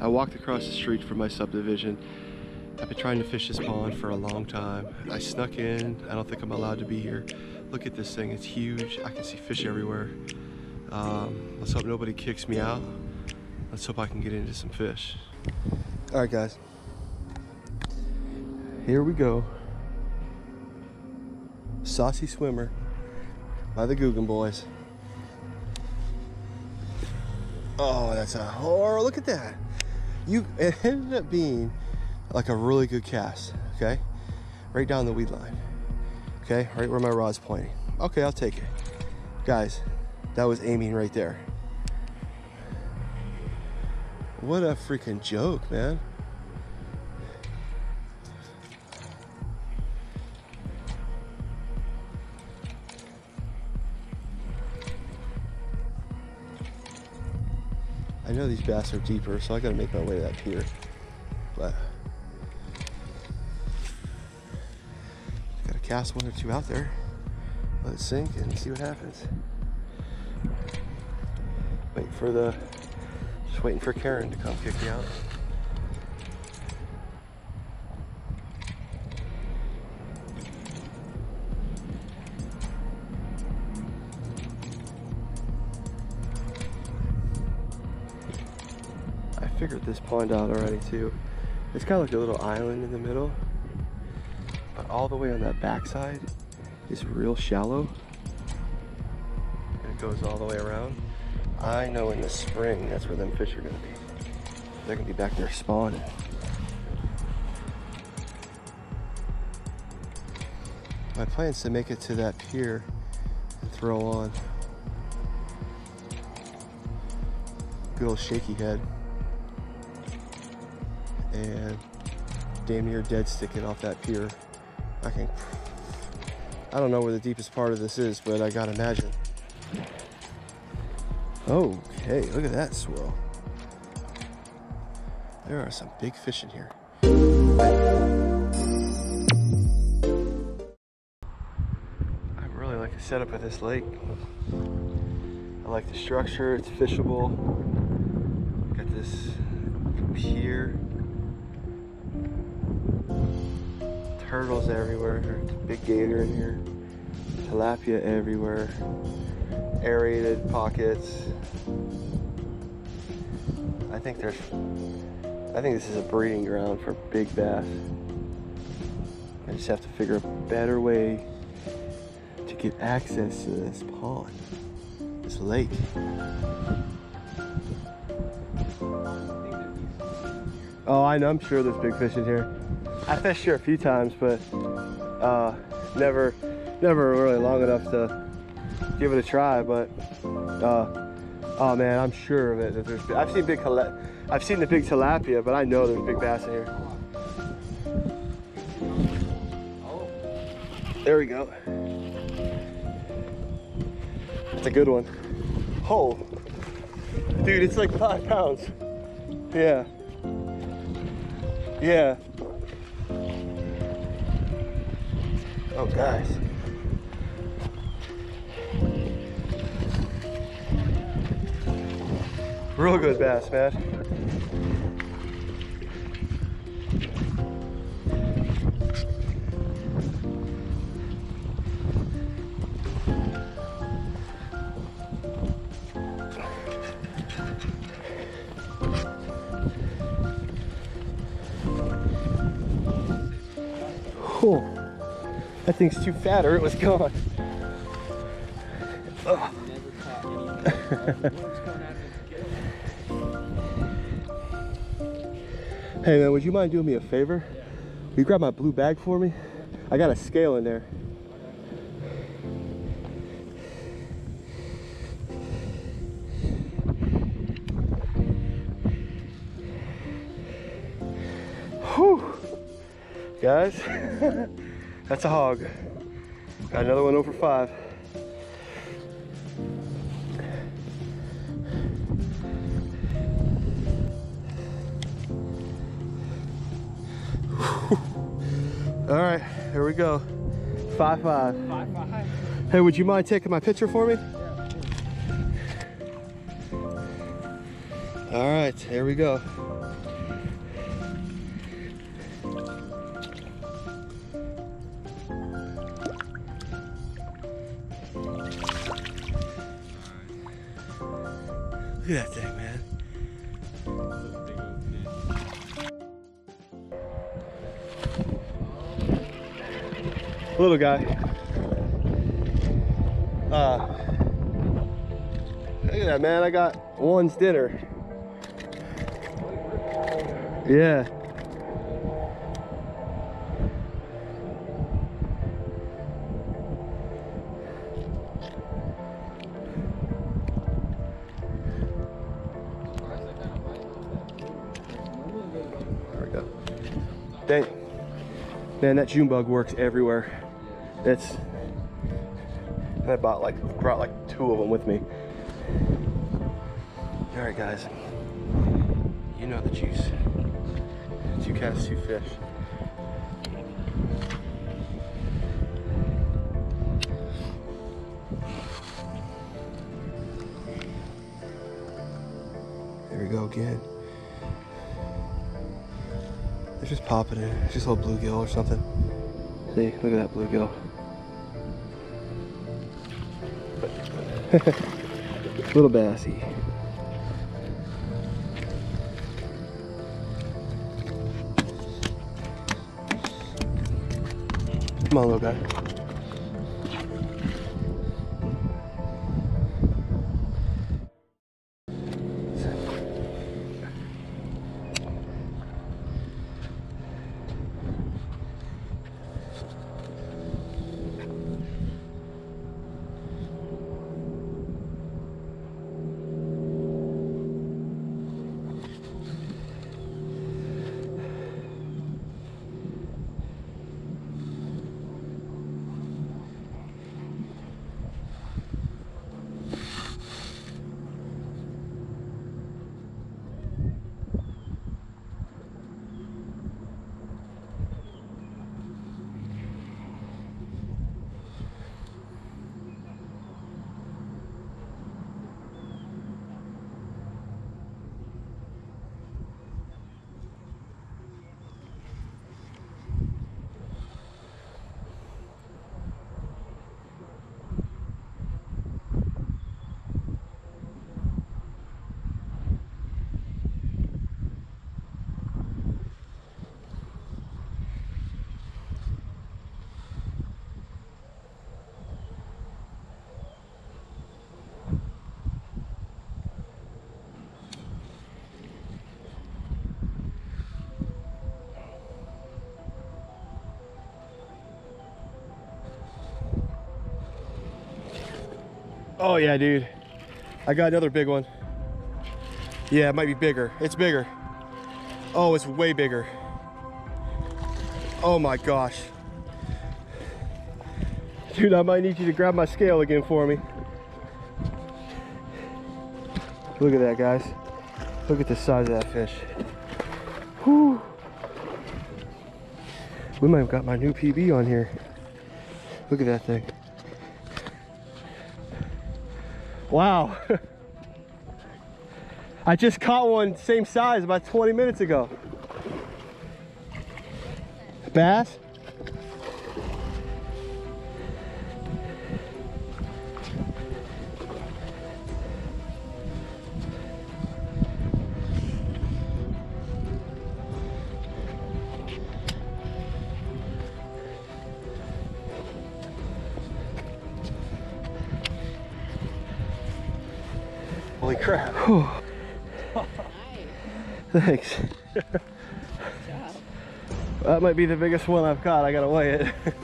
I walked across the street from my subdivision. I've been trying to fish this pond for a long time. I snuck in. I don't think I'm allowed to be here. Look at this thing. It's huge. I can see fish everywhere. Um, let's hope nobody kicks me out. Let's hope I can get into some fish. All right, guys. Here we go. Saucy Swimmer by the Googan Boys. Oh, that's a horror. Look at that. You it ended up being like a really good cast, okay? Right down the weed line. Okay, right where my rod's pointing. Okay, I'll take it. Guys, that was aiming right there. What a freaking joke, man. I know these bass are deeper, so I gotta make my way to that pier. But gotta cast one or two out there, let it sink, and see what happens. Wait for the, just waiting for Karen to come kick me out. Figured this pond out already too. It's kind of like a little island in the middle, but all the way on that backside is real shallow. And it goes all the way around. I know in the spring that's where them fish are gonna be. They're gonna be back there spawning. My plan is to make it to that pier and throw on. Good old shaky head and damn near dead sticking off that pier. I can, I don't know where the deepest part of this is, but I gotta imagine. Okay, look at that swirl. There are some big fish in here. I really like the setup of this lake. I like the structure, it's fishable. Got this pier turtles everywhere. Big gator in here. Tilapia everywhere. Aerated pockets. I think there's I think this is a breeding ground for big bass. I just have to figure a better way to get access to this pond, this lake. Oh, I know. I'm sure there's big fish in here. I fished here a few times, but uh, never, never really long enough to give it a try. But uh, oh man, I'm sure of it. That there's. I've seen big. I've seen the big tilapia, but I know there's big bass in here. There we go. That's a good one. Oh, dude, it's like five pounds. Yeah. Yeah. Oh, guys. Real good bass, man. Thing's too fat or it was gone. Hey man, would you mind doing me a favor? Will you grab my blue bag for me? I got a scale in there. Whew. Guys, that's a hog. Got another one over five. All right, here we go. Five five. Five five. Hey, would you mind taking my picture for me? All right, here we go. Look at that thing, man. Little guy. Uh, look at that, man. I got one's dinner. Yeah. Man, that June bug works everywhere. It's. I bought like brought like two of them with me. All right, guys. You know the juice. Two casts, two fish. There we go again. Just popping in. It's just a little bluegill or something. See, look at that bluegill. little bassy. Come on, little guy. Oh yeah, dude. I got another big one. Yeah, it might be bigger. It's bigger. Oh, it's way bigger. Oh my gosh. Dude, I might need you to grab my scale again for me. Look at that, guys. Look at the size of that fish. Whew. We might have got my new PB on here. Look at that thing. Wow. I just caught one same size about 20 minutes ago. Bass? Crap. Thanks. that might be the biggest one I've caught. I gotta weigh it.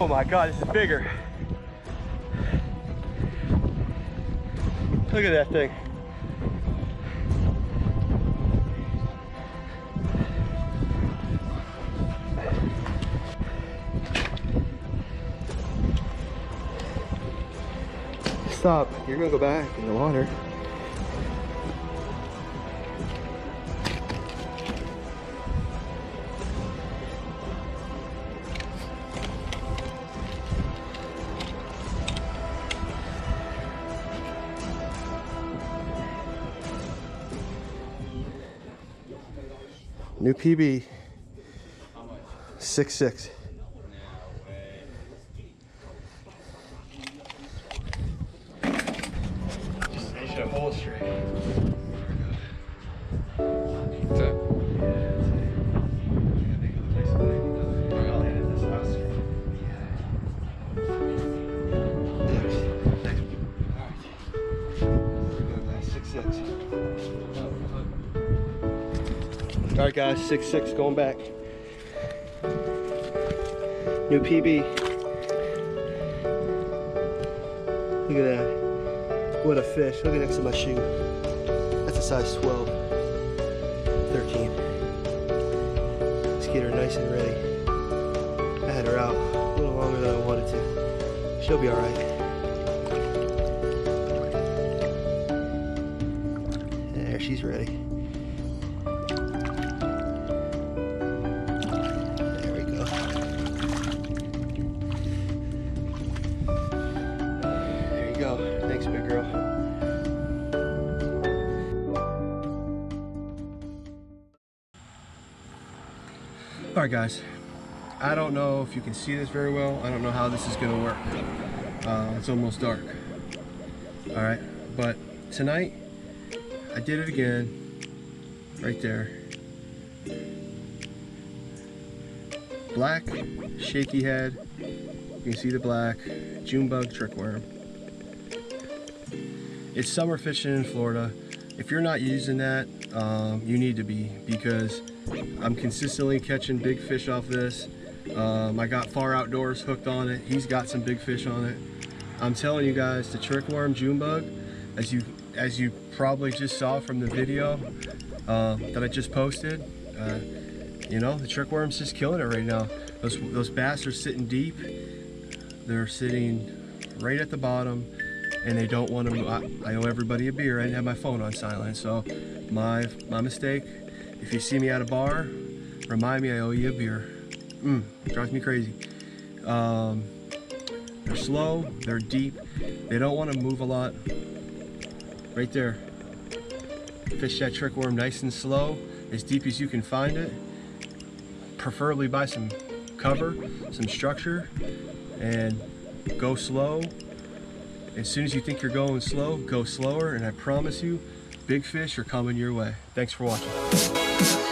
oh my god, this is bigger. Look at that thing. Stop. You're gonna go back in the water. New PB. Six six. Guys, six six going back. New PB. Look at that. What a fish. Look at next to my shoe. That's a size 12. 13. Let's get her nice and ready. I had her out a little longer than I wanted to. She'll be all right. There, she's ready. Guys. I don't know if you can see this very well. I don't know how this is gonna work. Uh, it's almost dark. All right, but tonight I did it again, right there. Black, shaky head. You can see the black, June bug trickworm. It's summer fishing in Florida. If you're not using that, um, you need to be because I'm consistently catching big fish off this. Um, I got Far Outdoors hooked on it. He's got some big fish on it. I'm telling you guys, the trickworm June bug, as you as you probably just saw from the video uh, that I just posted, uh, you know, the trickworm's just killing it right now. Those, those bass are sitting deep. They're sitting right at the bottom and they don't want to I, I owe everybody a beer. I didn't have my phone on silent, so my, my mistake. If you see me at a bar, remind me I owe you a beer. Mm, drives me crazy. Um, they're slow, they're deep, they don't want to move a lot. Right there. Fish that trick worm nice and slow, as deep as you can find it. Preferably by some cover, some structure, and go slow. As soon as you think you're going slow, go slower, and I promise you, big fish are coming your way. Thanks for watching.